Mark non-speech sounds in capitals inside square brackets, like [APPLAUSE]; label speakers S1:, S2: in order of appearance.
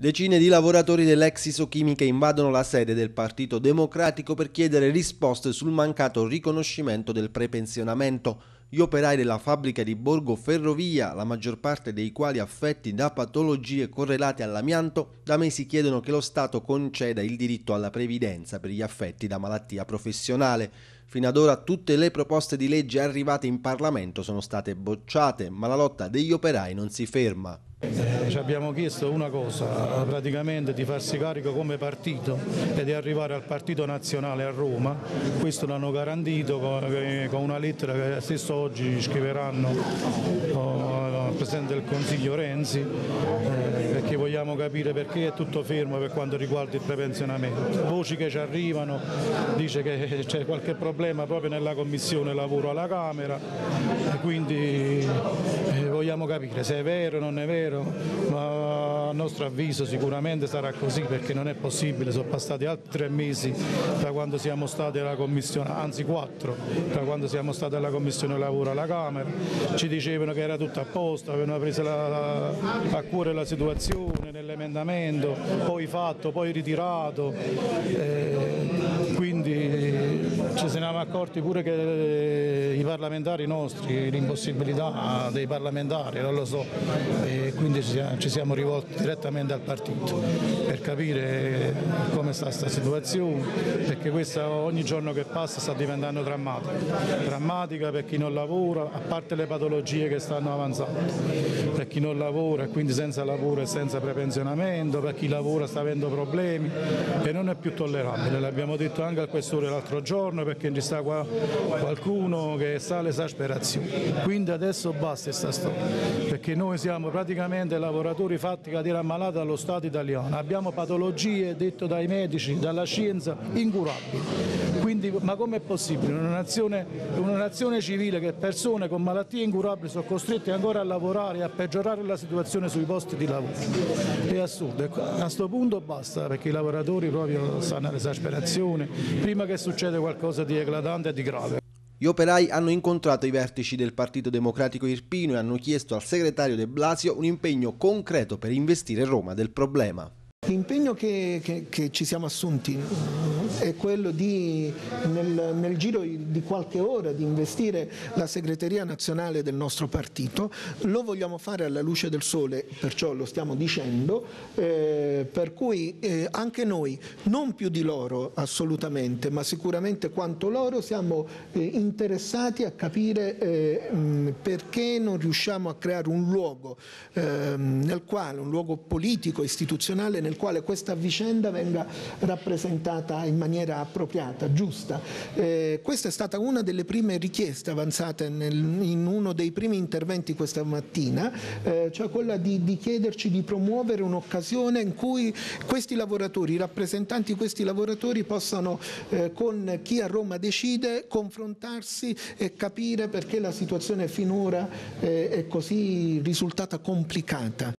S1: Decine di lavoratori dell'ex Isochimica invadono la sede del Partito Democratico per chiedere risposte sul mancato riconoscimento del prepensionamento. Gli operai della fabbrica di Borgo Ferrovia, la maggior parte dei quali affetti da patologie correlate all'amianto, da mesi chiedono che lo Stato conceda il diritto alla previdenza per gli affetti da malattia professionale. Fino ad ora tutte le proposte di legge arrivate in Parlamento sono state bocciate, ma la lotta degli operai non si ferma.
S2: Eh, ci abbiamo chiesto una cosa, praticamente di farsi carico come partito e di arrivare al partito nazionale a Roma, questo l'hanno garantito con una lettera che stesso oggi scriveranno al Presidente del Consiglio Renzi eh, perché vogliamo capire perché è tutto fermo per quanto riguarda il prepensionamento. Voci che ci arrivano, dice che [LAUGHS] c'è qualche problema proprio nella Commissione Lavoro alla Camera, quindi eh, vogliamo capire se è vero o non è vero ma a nostro avviso sicuramente sarà così perché non è possibile, sono passati altri tre mesi da quando siamo stati alla Commissione, anzi quattro, da quando siamo stati alla Commissione Lavoro alla Camera, ci dicevano che era tutto a posto, avevano preso la, a cuore la situazione nell'emendamento, poi fatto, poi ritirato, eh, ci siamo accorti pure che i parlamentari nostri, l'impossibilità dei parlamentari, non lo so, e quindi ci siamo rivolti direttamente al partito per capire come sta questa situazione, perché questa ogni giorno che passa sta diventando drammatica, drammatica per chi non lavora, a parte le patologie che stanno avanzando, per chi non lavora e quindi senza lavoro e senza prepensionamento, per chi lavora sta avendo problemi e non è più tollerabile, l'abbiamo detto anche al questore l'altro giorno perché ci sta qua qualcuno che sa l'esasperazione. Quindi adesso basta questa storia, perché noi siamo praticamente lavoratori fatti cadere ammalati dallo Stato italiano. Abbiamo patologie, detto dai medici, dalla scienza, incurabili. Quindi, ma com'è possibile? Una nazione, una nazione civile che persone con malattie incurabili sono costrette ancora a lavorare e a peggiorare la situazione sui posti di lavoro. È assurdo. Ecco, a questo punto basta perché i lavoratori proprio stanno all'esasperazione. Prima che succeda qualcosa di eclatante e di grave.
S1: Gli operai hanno incontrato i vertici del Partito Democratico Irpino e hanno chiesto al segretario De Blasio un impegno concreto per investire Roma del problema.
S3: L'impegno che, che, che, ci siamo assunti è quello di, nel, nel, giro di qualche ora, di investire la segreteria nazionale del nostro partito. Lo vogliamo fare alla luce del sole, perciò lo stiamo dicendo, eh, per cui eh, anche noi, non più di loro assolutamente, ma sicuramente quanto loro, siamo eh, interessati a capire eh, mh, perché non riusciamo a creare un luogo ehm, nel quale, un luogo politico, istituzionale, nel quale questa vicenda venga rappresentata in maniera appropriata, giusta. Eh, questa è stata una delle prime richieste avanzate nel, in uno dei primi interventi questa mattina, eh, cioè quella di, di, chiederci di promuovere un'occasione in cui questi lavoratori, i rappresentanti di questi lavoratori possano eh, con chi a Roma decide confrontarsi e capire perché la situazione finora eh, è così risultata complicata.